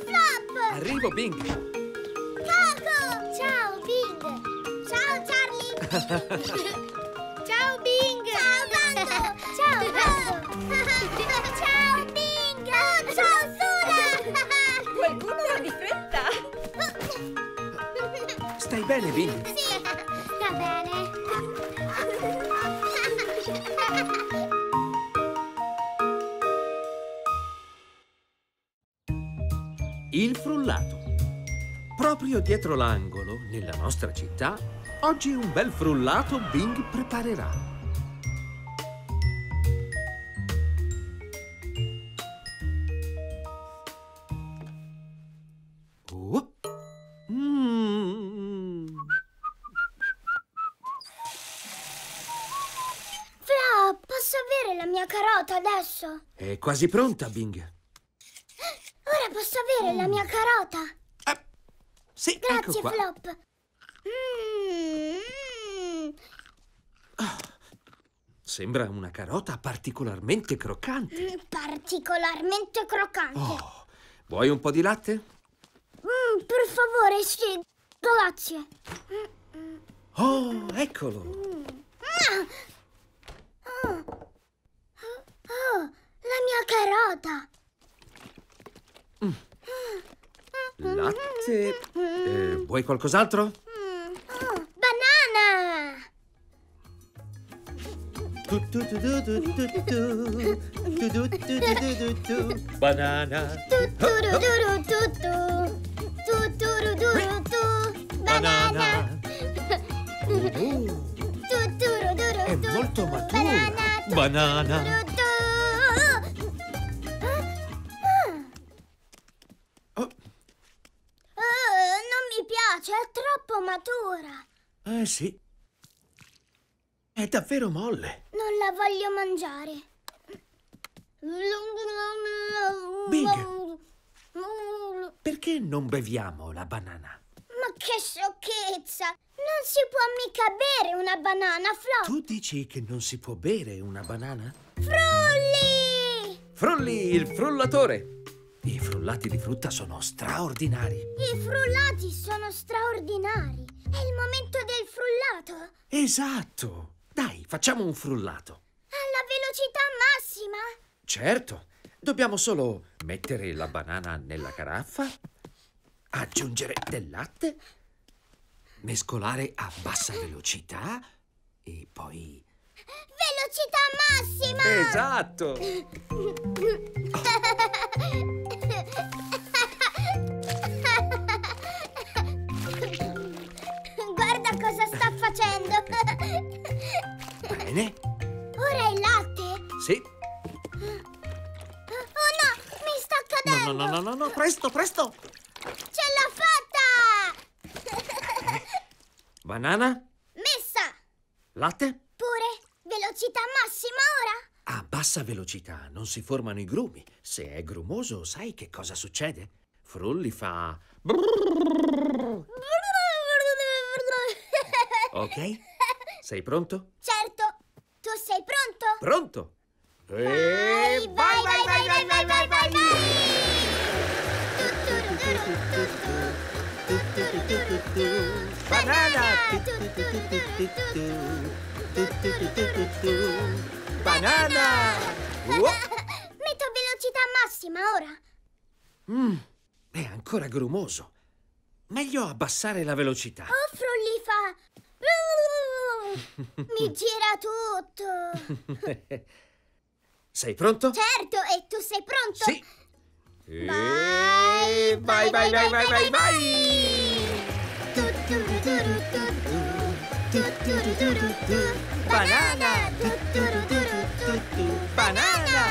Flop! Arrivo, Bing. Coco! Ciao, Bing! Ciao, Charlie! Ciao, Bing! Ciao, Bando! Ciao, Bando! Ciao, Bing! ciao, Sura! Qualcuno va di fretta! Stai bene, Bing? Sì, sta bene. Il frullato. Proprio dietro l'angolo, nella nostra città, oggi un bel frullato Bing preparerà. Oh. Mm. Flo, posso avere la mia carota adesso? È quasi pronta, Bing. Ora posso avere la mia carota? Ah, sì, Grazie, ecco. Flop. Mm, mm. Sembra una carota particolarmente croccante. Mm, particolarmente croccante. Oh, vuoi un po' di latte? Mm, per favore, sì. Grazie. Oh, eccolo. Ah. Oh. Oh, la mia carota. Latte. Eh, vuoi qualcos'altro? Mm, oh, banana. Banana. Banana. È molto matura. Banana. Troppo matura. eh sì. È davvero molle. Non la voglio mangiare. Big. Perché non beviamo la banana? Ma che sciocchezza! Non si può mica bere una banana, Flo! Tu dici che non si può bere una banana? Frulli! Frulli, il frullatore. I frullati di frutta sono straordinari. I frullati sono straordinari! È il momento del frullato! Esatto. Dai, facciamo un frullato. Alla velocità massima! Certo, dobbiamo solo mettere la banana nella caraffa, aggiungere del latte, mescolare a bassa velocità e poi... Velocità massima! Esatto! Bene, Ora il latte? sì. Oh no, mi sta cadendo! no, no, no, no, no, presto, presto! Ce l'ho fatta! Banana, Messa! latte. Pure? Velocità massima ora? A bassa velocità non si formano i grumi. Se è grumoso, sai che cosa succede? Frulli fa... Ok? Sei pronto? certo! Pronto? E vai, vai, vai, vai, vai, vai, vai, Banana! Banana! Metto velocità massima ora. mm, è ancora grumoso. Meglio abbassare la velocità. Oh, Frulli fa... Mi gira tutto. Sei pronto? Certo, e tu sei pronto? Sì. Vai, vai, vai, vai, vai, vai, vai! Banana! Banana!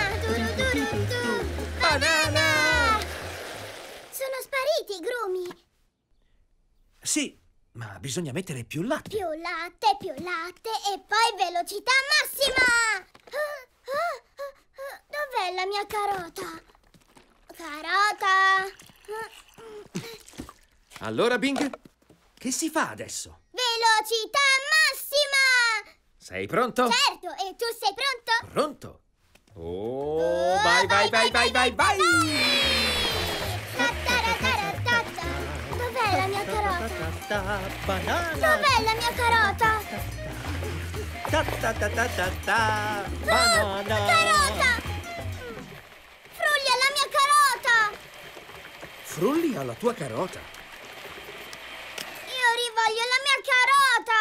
Banana! Sono spariti i grumi. Sì, ma bisogna mettere più latte. Più latte, più latte e poi velocità massima. Dov'è la mia carota? Carota. Allora, Bing, che si fa adesso? Velocità massima. Sei pronto? Certo, e tu sei pronto? Pronto? Oh, vai, vai, vai, vai, vai, vai! Ta, banana. Dov'è la mia carota? Ta ta ta ta ta ta, banana. Ah, carota! Frulli alla mia carota! Frulli alla tua carota. Io rivoglio la mia carota!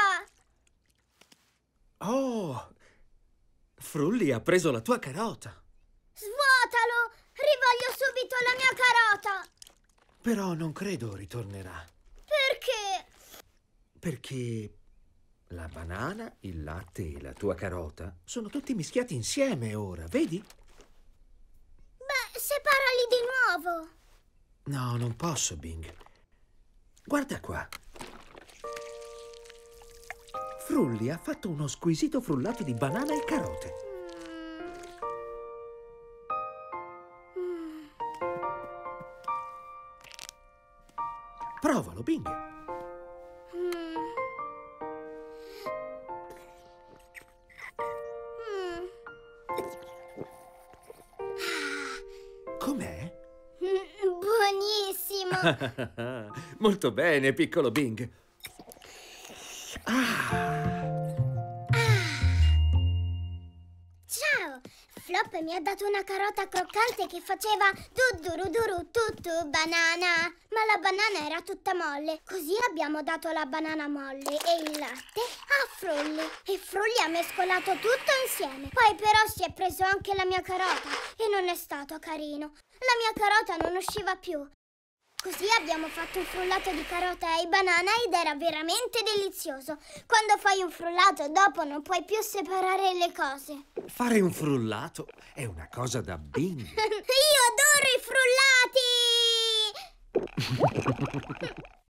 Oh, Frulli ha preso la tua carota. Svuotalo! Rivoglio subito la mia carota! Però non credo ritornerà. Perché? La banana, il latte e la tua carota sono tutti mischiati insieme ora, vedi? Beh, separali di nuovo! No, non posso, Bing. Guarda qua. Frulli ha fatto uno squisito frullato di banana e carote. Provalo, Bing. Molto bene, piccolo Bing. Ciao! Flop mi ha dato una carota croccante che faceva duduruduru tuttu banana. Ma la banana era tutta molle. Così abbiamo dato la banana molle e il latte a Frulli. E Frulli ha mescolato tutto insieme. Poi però si è preso anche la mia carota e non è stato carino. La mia carota non usciva più. Così abbiamo fatto un frullato di carota e banana ed era veramente delizioso. Quando fai un frullato dopo non puoi più separare le cose. Fare un frullato è una cosa da Bing. Io adoro i frullati!